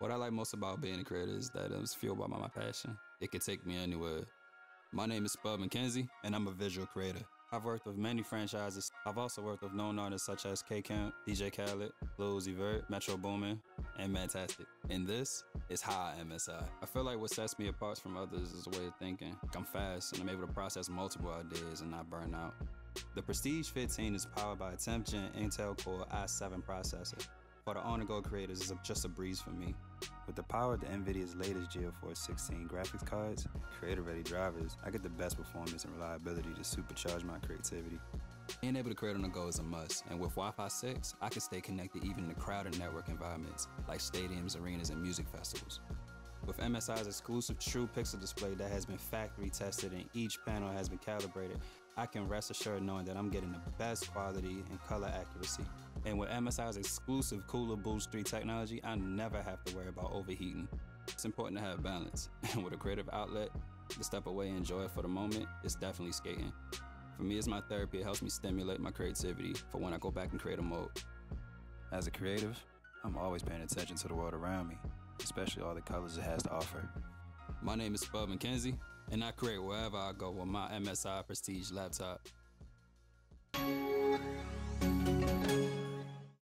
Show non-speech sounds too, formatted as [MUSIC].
What I like most about being a creator is that it's fueled by my passion. It can take me anywhere. My name is Spud McKenzie, and I'm a visual creator. I've worked with many franchises. I've also worked with known artists such as K-Camp, DJ Khaled, Lil Uzi Vert, Metro Boomin, and Mantastic. And this is I MSI. I feel like what sets me apart from others is a way of thinking. I'm fast and I'm able to process multiple ideas and not burn out. The Prestige 15 is powered by a 10th gen Intel Core i7 processor. For the on-the-go creators, it's just a breeze for me. With the power of the NVIDIA's latest GeForce 16 graphics cards, creator-ready drivers, I get the best performance and reliability to supercharge my creativity. Being able to create on the go is a must, and with Wi-Fi 6, I can stay connected even in the crowded network environments, like stadiums, arenas, and music festivals. With MSI's exclusive True Pixel display that has been factory tested and each panel has been calibrated, I can rest assured knowing that I'm getting the best quality and color accuracy. And with MSI's exclusive Cooler Boost 3 technology, I never have to worry about overheating. It's important to have balance, [LAUGHS] and with a creative outlet, to step away and enjoy it for the moment, it's definitely skating. For me, it's my therapy. It helps me stimulate my creativity for when I go back in creative mode. As a creative, I'm always paying attention to the world around me especially all the colors it has to offer. My name is Spud McKenzie, and I create wherever I go with my MSI Prestige laptop.